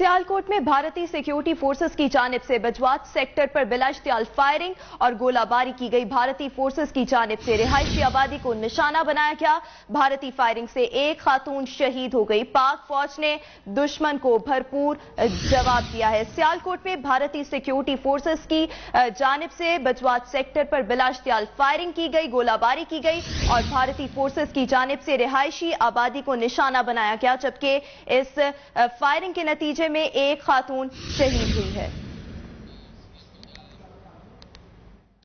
सियालकोट में भारतीय security forces की जानब से बजवात सेक्टर पर बिलाश्तियाल फायरिंग और गोलाबारी की गई। भारतीय फोर्सेस की जानब से रिहायशी आबादी को निशाना बनाया गया। भारतीय फायरिंग से एक खातून शहीद हो गई। पाक फौज ने दुश्मन को भरपूर जवाब दिया है। सियालकोट में भारतीय सिक्योरिटी फोर्सेस की जानब से बजवात सेक्टर पर बिलाश्तियाल फायरिंग की गई, गोलाबारी की गई और भारतीय फोर्सेस की जानब से रिहायशी आबादी को निशाना बनाया गया, जबकि इस फायरिंग के नतीजे में एक खातून शहीद हुई है।